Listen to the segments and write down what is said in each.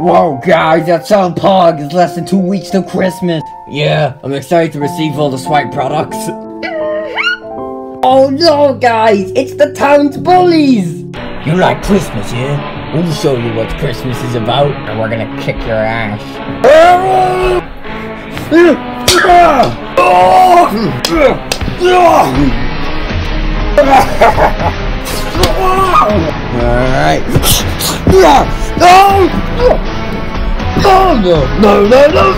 Whoa, guys, that's on pog. It's less than two weeks till Christmas. Yeah, I'm excited to receive all the swipe products. Oh no, guys, it's the town's bullies. You like Christmas, yeah? We'll show you what Christmas is about, and we're gonna kick your ass. Alright. No, no, no, no, no!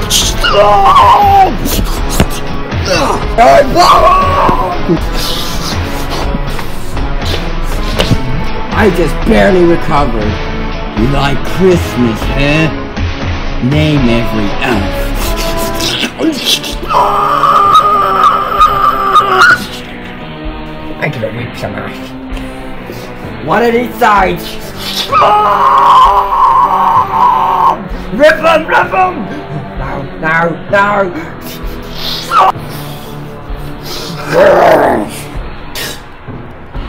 I just barely recovered. You like Christmas, huh? Name every elf. I could have whipped some ass. One of these sides. Rip him! No, no, no!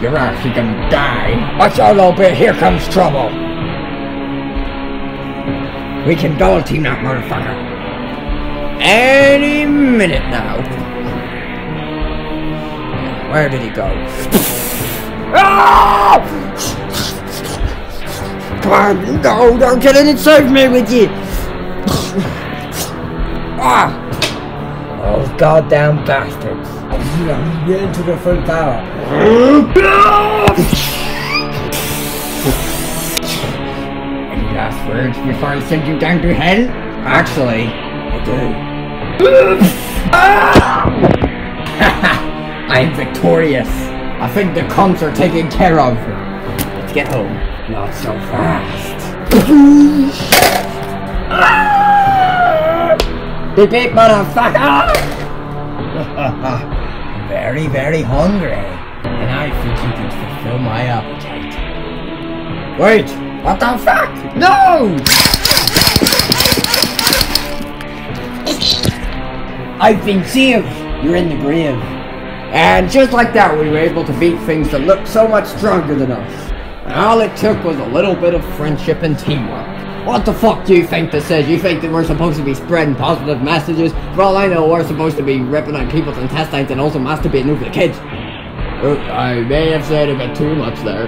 You're actually gonna die. Watch out little bit, here comes trouble. We can double team that motherfucker. Any minute now. Where did he go? ah! Come on, no, don't get in and save me with you. Ah! Those goddamn bastards. Get into the front tower. Any last words before I send you down to hell? Actually, I do. I'm victorious. I think the cunts are taken care of. Let's get home. Not so fast. Beep beep, motherfucker! very, very hungry. And I think you can fulfill my appetite. Wait! What the fuck? No! I've been saved! You're in the grave. And just like that, we were able to beat things that looked so much stronger than us. And all it took was a little bit of friendship and teamwork. What the fuck do you think this is? You think that we're supposed to be spreading positive messages? For all I know, we're supposed to be ripping on people's intestines and also masturbating over the kids. Oh, I may have said a bit too much there.